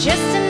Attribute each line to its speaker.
Speaker 1: just enough.